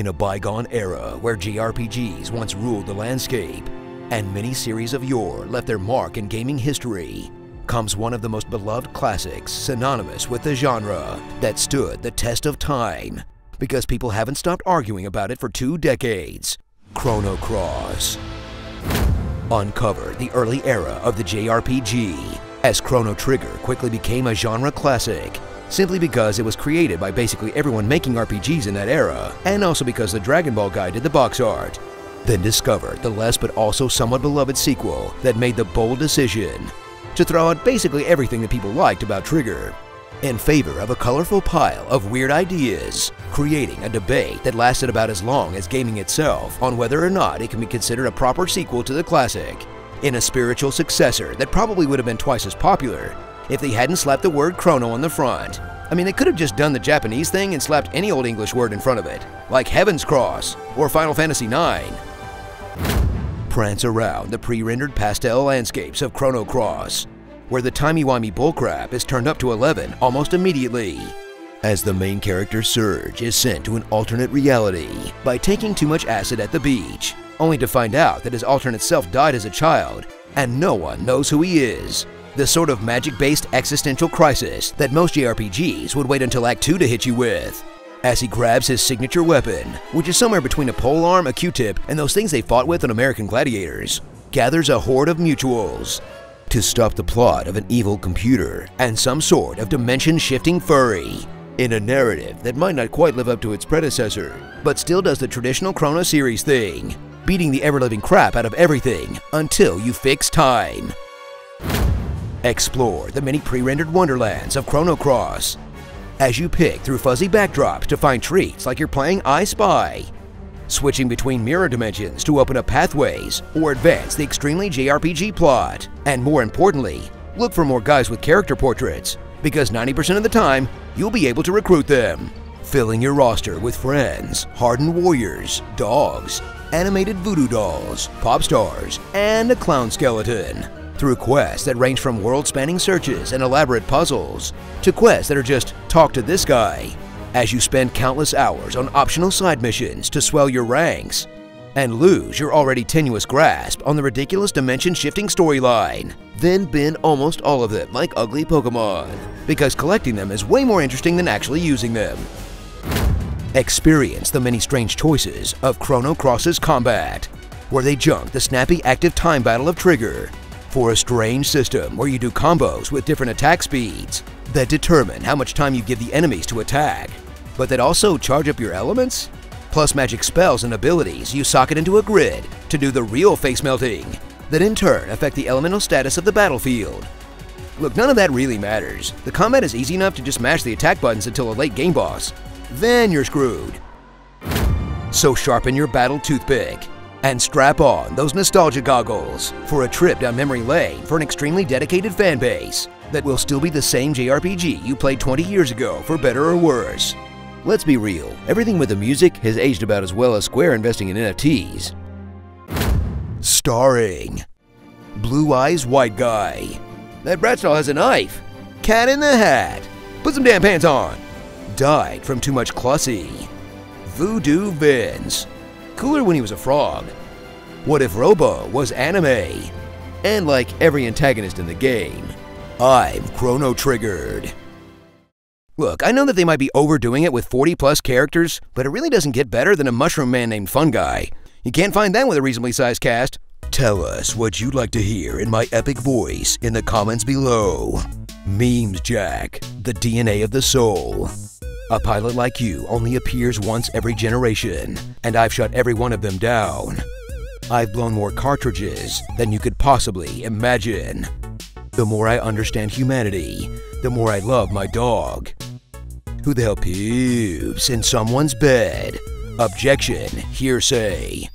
In a bygone era where JRPGs once ruled the landscape, and many series of yore left their mark in gaming history, comes one of the most beloved classics synonymous with the genre that stood the test of time because people haven't stopped arguing about it for two decades Chrono Cross. Uncover the early era of the JRPG as Chrono Trigger quickly became a genre classic simply because it was created by basically everyone making RPGs in that era, and also because the Dragon Ball guy did the box art. Then discover the less but also somewhat beloved sequel that made the bold decision to throw out basically everything that people liked about Trigger in favor of a colorful pile of weird ideas, creating a debate that lasted about as long as gaming itself on whether or not it can be considered a proper sequel to the classic, in a spiritual successor that probably would have been twice as popular if they hadn't slapped the word Chrono on the front. I mean, they could have just done the Japanese thing and slapped any old English word in front of it, like Heaven's Cross or Final Fantasy IX. Prance around the pre-rendered pastel landscapes of Chrono Cross, where the timey-wimey bullcrap is turned up to 11 almost immediately, as the main character Serge is sent to an alternate reality by taking too much acid at the beach, only to find out that his alternate self died as a child and no one knows who he is. The sort of magic-based existential crisis that most JRPGs would wait until Act 2 to hit you with. As he grabs his signature weapon, which is somewhere between a polearm, a Q-tip, and those things they fought with in American Gladiators, gathers a horde of mutuals to stop the plot of an evil computer and some sort of dimension-shifting furry in a narrative that might not quite live up to its predecessor, but still does the traditional Chrono series thing, beating the ever-living crap out of everything until you fix time. Explore the many pre-rendered wonderlands of Chrono Cross as you pick through fuzzy backdrops to find treats like you're playing I Spy, switching between mirror dimensions to open up pathways or advance the extremely JRPG plot, and more importantly, look for more guys with character portraits because 90% of the time, you'll be able to recruit them, filling your roster with friends, hardened warriors, dogs, animated voodoo dolls, pop stars, and a clown skeleton through quests that range from world-spanning searches and elaborate puzzles to quests that are just talk to this guy as you spend countless hours on optional side missions to swell your ranks and lose your already tenuous grasp on the ridiculous dimension-shifting storyline. Then bin almost all of them like ugly Pokemon, because collecting them is way more interesting than actually using them. Experience the many strange choices of Chrono Cross's combat, where they junk the snappy active time battle of Trigger for a strange system where you do combos with different attack speeds that determine how much time you give the enemies to attack, but that also charge up your elements? Plus magic spells and abilities you socket into a grid to do the real face melting, that in turn affect the elemental status of the battlefield. Look, none of that really matters. The combat is easy enough to just mash the attack buttons until a late game boss. Then you're screwed. So sharpen your battle toothpick and strap on those nostalgia goggles for a trip down memory lane for an extremely dedicated fan base that will still be the same JRPG you played 20 years ago for better or worse. Let's be real, everything with the music has aged about as well as Square investing in NFTs. Starring Blue Eyes White Guy. That Bratstall has a knife. Cat in the Hat. Put some damn pants on. Died from too much Clussy. Voodoo Vince cooler when he was a frog. What if Robo was anime? And like every antagonist in the game, I'm Chrono Triggered. Look, I know that they might be overdoing it with 40 plus characters, but it really doesn't get better than a mushroom man named Funguy. You can't find that with a reasonably sized cast. Tell us what you'd like to hear in my epic voice in the comments below. Memes Jack, the DNA of the soul. A pilot like you only appears once every generation, and I've shut every one of them down. I've blown more cartridges than you could possibly imagine. The more I understand humanity, the more I love my dog. Who the hell poops in someone's bed? Objection, hearsay.